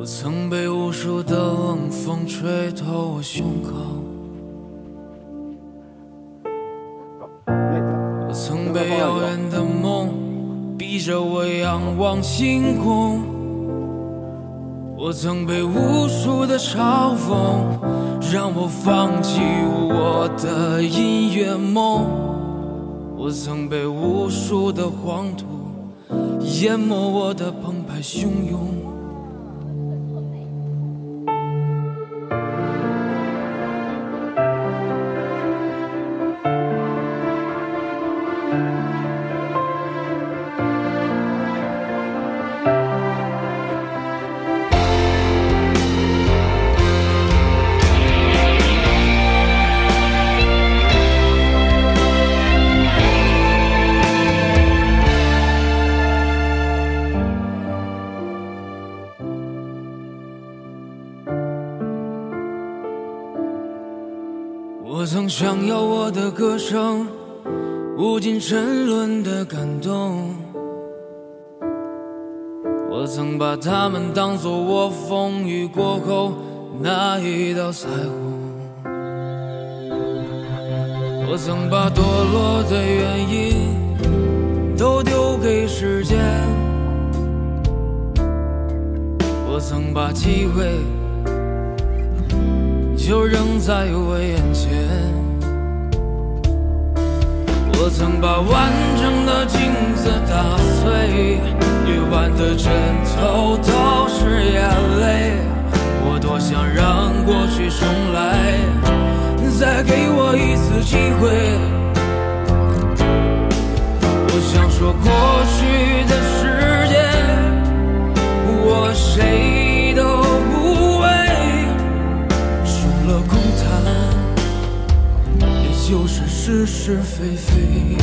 我曾被无数的冷风吹透我胸口，我曾被遥远的梦逼着我仰望星空，我曾被无数的嘲讽让我放弃我的音乐梦，我曾被无数的黄土淹没我的澎湃汹涌。我曾想要我的歌声无尽沉沦的感动，我曾把他们当作我风雨过后那一道彩虹。我曾把堕落的原因都丢给时间，我曾把机会。就扔在我眼前。我曾把完整的镜子打碎，夜晚的枕头都是眼泪。我多想让过去重来，再给我一次机会。我想说过就是是是非非。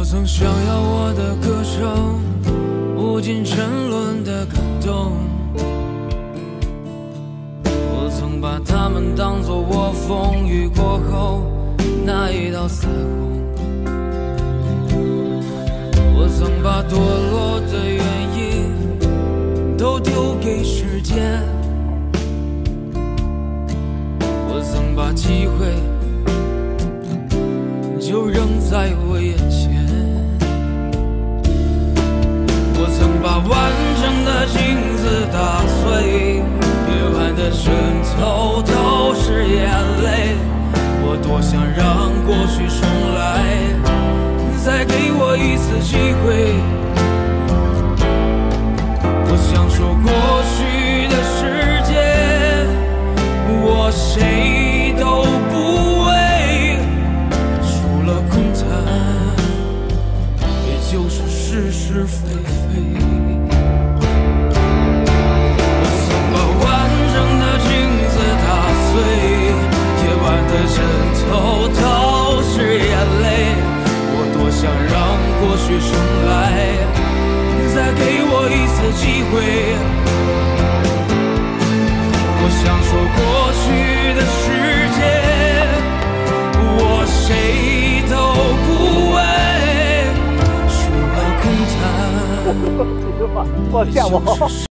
我曾想要我的歌声无尽沉沦的感动，我曾把它们当作我风雨过后那一道彩虹，我曾把堕落的原因都丢给时间，我曾把机会就扔在我眼前。曾把完整的镜子打碎，夜晚的枕头都是眼泪。我多想让过去重来，再给我一次机会。是是非非，我曾把完整的镜子打碎，夜晚的枕头都是眼泪。我多想让过去重来，再给我一次机会。为，除了空谈。我吓我。